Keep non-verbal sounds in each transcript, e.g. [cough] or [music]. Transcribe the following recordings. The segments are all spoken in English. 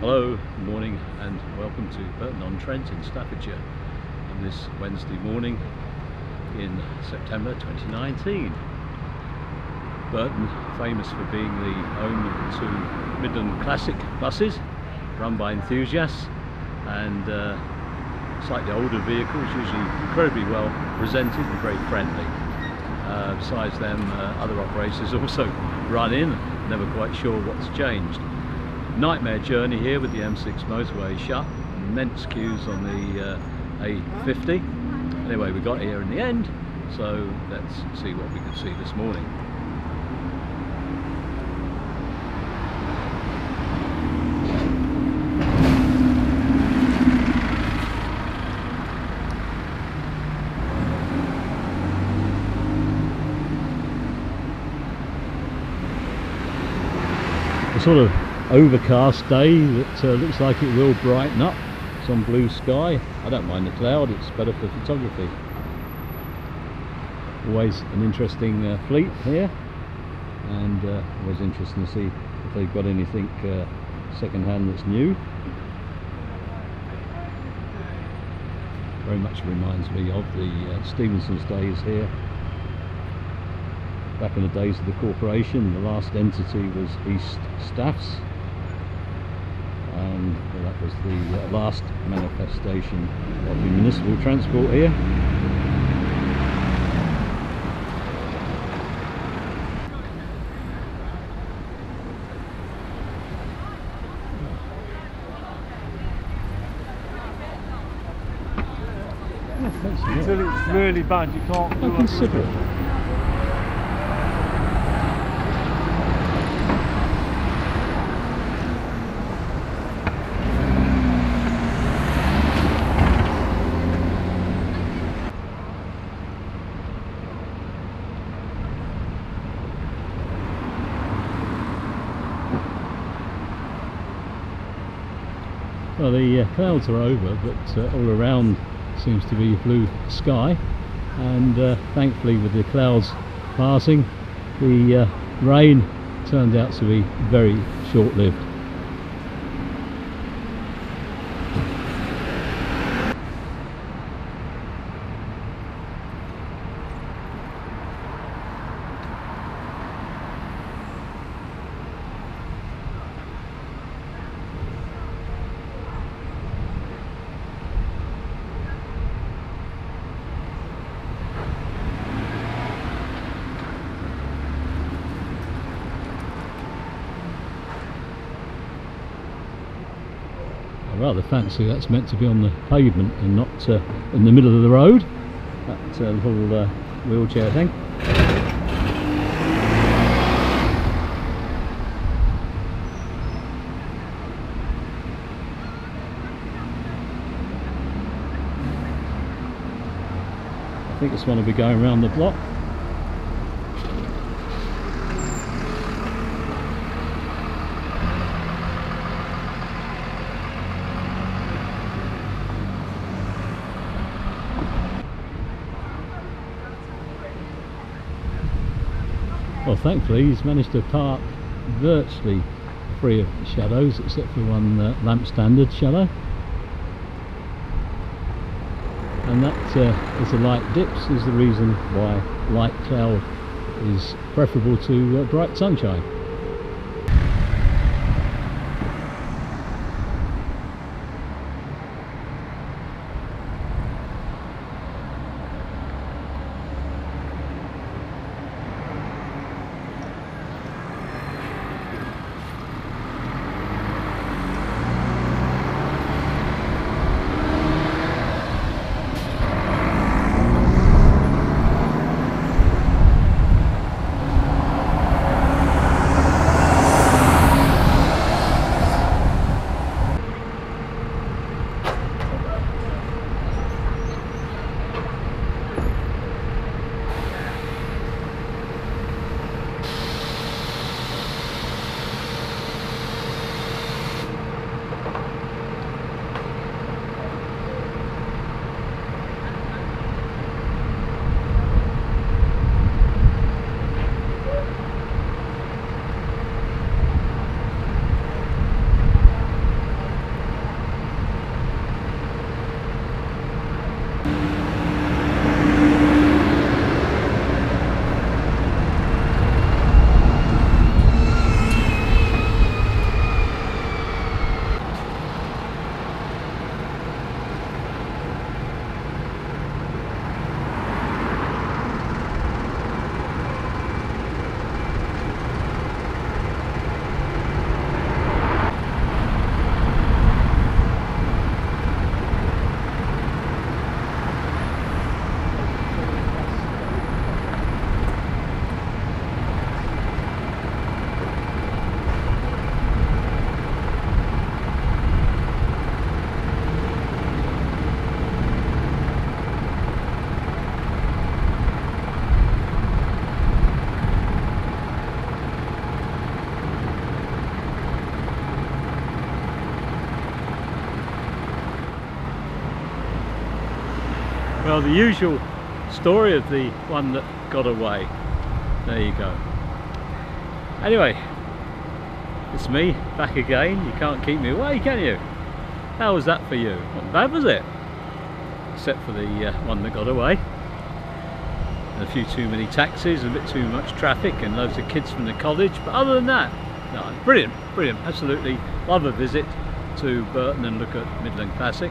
Hello, good morning and welcome to Burton-on-Trent in Staffordshire on this Wednesday morning in September 2019. Burton, famous for being the home of two Midland Classic buses run by enthusiasts and uh, slightly older vehicles, usually incredibly well presented and very friendly. Uh, besides them, uh, other operators [laughs] also run in, never quite sure what's changed nightmare journey here with the M6 motorway. Shut. Immense queues on the uh, A50 anyway we got here in the end so let's see what we can see this morning. Sort of overcast day that uh, looks like it will brighten up. Some blue sky. I don't mind the cloud. It's better for photography. Always an interesting uh, fleet here. And uh, always interesting to see if they've got anything uh, second hand that's new. Very much reminds me of the uh, Stevenson's days here. Back in the days of the corporation the last entity was East Staffs that was the uh, last manifestation of the municipal transport here. Until it's really bad, you can't. Consider it. Well, the uh, clouds are over, but uh, all around seems to be blue sky, and uh, thankfully, with the clouds passing, the uh, rain turned out to be very short-lived. Rather fancy that's meant to be on the pavement and not uh, in the middle of the road. That uh, little uh, wheelchair thing. I think this one will be going around the block well thankfully he's managed to park virtually free of shadows except for one uh, lamp standard shadow and that uh, as the light dips is the reason why light cloud is preferable to uh, bright sunshine Well, the usual story of the one that got away. There you go. Anyway, it's me back again. You can't keep me away, can you? How was that for you? Not bad, was it? Except for the uh, one that got away. a few too many taxis, a bit too much traffic, and loads of kids from the college. But other than that, no, brilliant, brilliant. Absolutely love a visit to Burton and look at Midland Classic.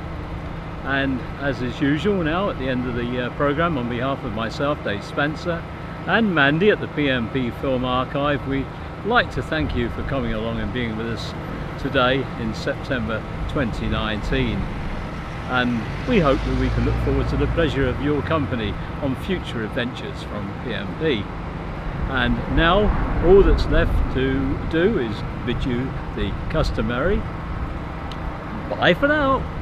And as is usual now, at the end of the uh, programme, on behalf of myself, Dave Spencer, and Mandy at the PMP Film Archive, we like to thank you for coming along and being with us today in September 2019 and we hope that we can look forward to the pleasure of your company on future adventures from PMP. And now all that's left to do is bid you the customary bye for now.